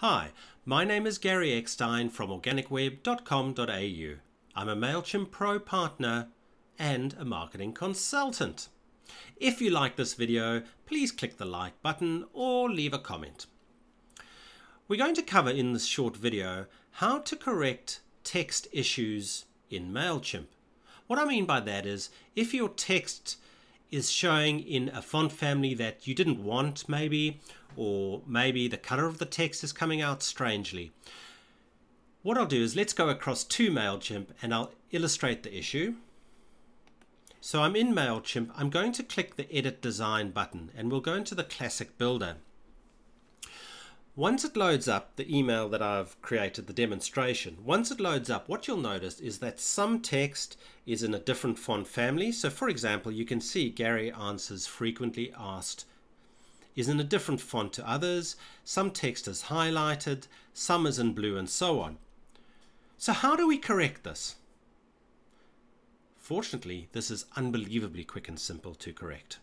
Hi, my name is Gary Eckstein from organicweb.com.au. I'm a MailChimp Pro partner and a marketing consultant. If you like this video, please click the like button or leave a comment. We're going to cover in this short video how to correct text issues in MailChimp. What I mean by that is if your text is showing in a font family that you didn't want maybe or maybe the color of the text is coming out strangely. What I'll do is let's go across to MailChimp and I'll illustrate the issue. So I'm in MailChimp, I'm going to click the edit design button and we'll go into the classic builder. Once it loads up the email that I've created, the demonstration, once it loads up, what you'll notice is that some text is in a different font family. So for example, you can see Gary answers frequently asked is in a different font to others. Some text is highlighted, some is in blue and so on. So how do we correct this? Fortunately, this is unbelievably quick and simple to correct.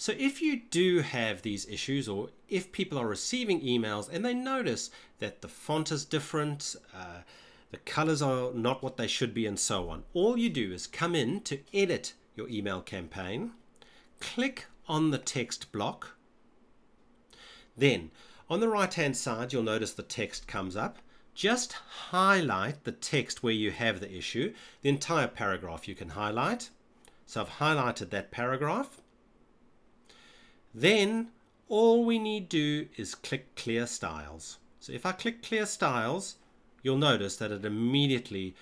So if you do have these issues or if people are receiving emails and they notice that the font is different, uh, the colors are not what they should be and so on, all you do is come in to edit your email campaign, click on the text block. Then on the right hand side you'll notice the text comes up. Just highlight the text where you have the issue. The entire paragraph you can highlight. So I've highlighted that paragraph. Then all we need to do is click clear styles. So if I click clear styles, you'll notice that it immediately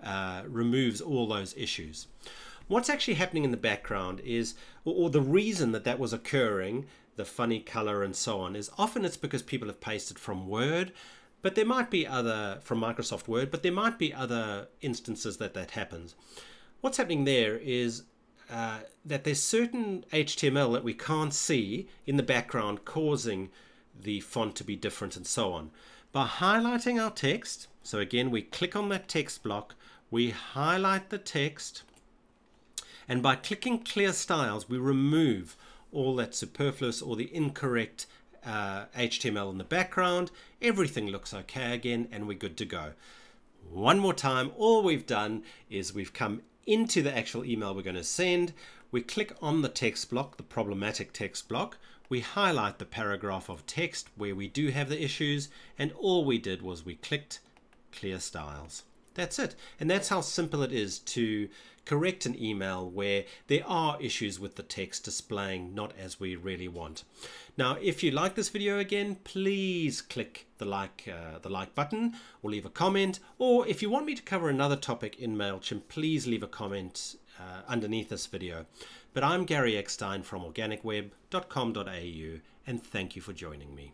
uh, removes all those issues. What's actually happening in the background is, or, or the reason that that was occurring, the funny color and so on, is often it's because people have pasted from Word, but there might be other, from Microsoft Word, but there might be other instances that that happens. What's happening there is uh, that there's certain HTML that we can't see in the background causing the font to be different and so on. By highlighting our text, so again we click on that text block, we highlight the text, and by clicking clear styles we remove all that superfluous or the incorrect uh, HTML in the background. Everything looks okay again and we're good to go. One more time, all we've done is we've come into the actual email we're going to send. We click on the text block, the problematic text block. We highlight the paragraph of text where we do have the issues, and all we did was we clicked clear styles. That's it. And that's how simple it is to correct an email where there are issues with the text displaying not as we really want. Now, if you like this video again, please click the like, uh, the like button or leave a comment. Or if you want me to cover another topic in MailChimp, please leave a comment uh, underneath this video. But I'm Gary Eckstein from organicweb.com.au and thank you for joining me.